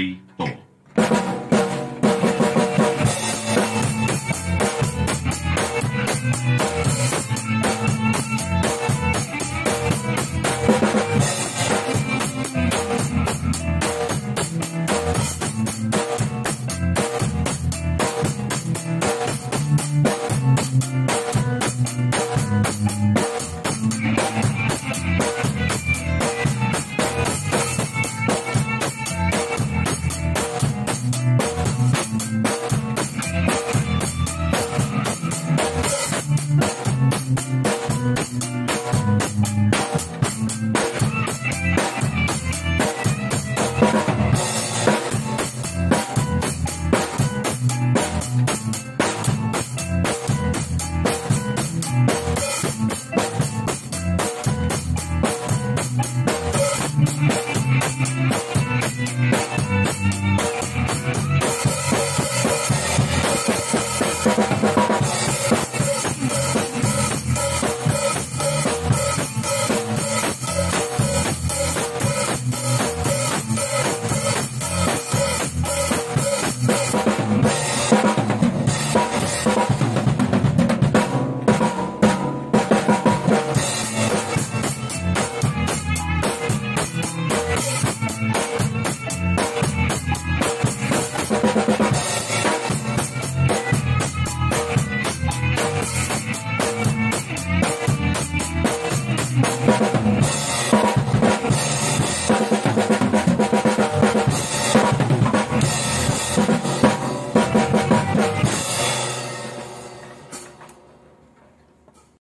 three, four.